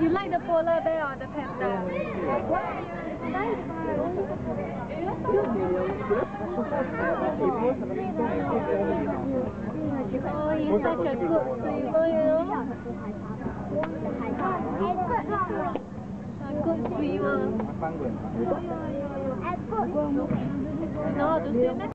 You like the polar bear or the panda? Oh, you're such oh, a good swimmer, you know. A good swimmer. You know how to swim